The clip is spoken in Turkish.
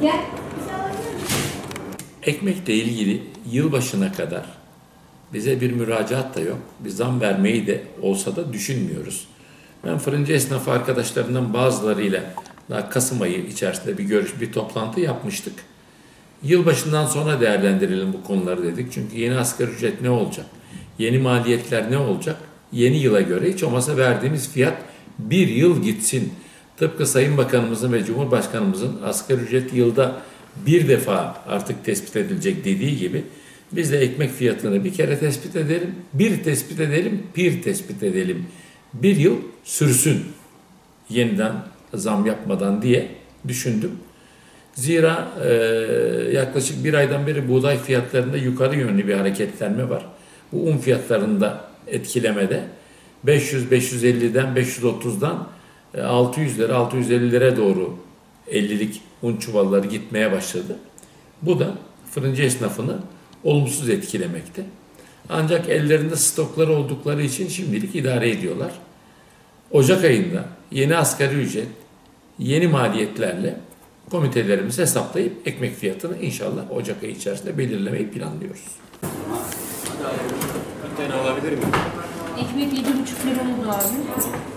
Gel. Ekmekle ilgili yılbaşına kadar bize bir müracaat da yok. Bir zam vermeyi de olsa da düşünmüyoruz. Ben fırıncı esnafı arkadaşlarından bazılarıyla daha Kasım ayı içerisinde bir görüş, bir toplantı yapmıştık. Yılbaşından sonra değerlendirelim bu konuları dedik. Çünkü yeni asgari ücret ne olacak? Yeni maliyetler ne olacak? Yeni yıla göre hiç olmazsa verdiğimiz fiyat bir yıl gitsin. Tıpkı Sayın Bakanımızın ve Cumhurbaşkanımızın asgari ücret yılda bir defa artık tespit edilecek dediği gibi biz de ekmek fiyatını bir kere tespit edelim, bir tespit edelim, bir tespit edelim. Bir yıl sürsün yeniden zam yapmadan diye düşündüm. Zira e, yaklaşık bir aydan beri buğday fiyatlarında yukarı yönlü bir hareketlenme var. Bu un fiyatlarında etkilemede 500-550'den 530'dan e, 600 lira 650 lira doğru 50'lik un çuvalları gitmeye başladı. Bu da fırıncı esnafını olumsuz etkilemekte. Ancak ellerinde stokları oldukları için şimdilik idare ediyorlar. Ocak ayında yeni asgari ücret, yeni maliyetlerle komitelerimiz hesaplayıp ekmek fiyatını inşallah Ocak ayı içerisinde belirlemeyi planlıyoruz. Bir tane alabilir miyim? Ekmek yedi buçuk lira oldu abi.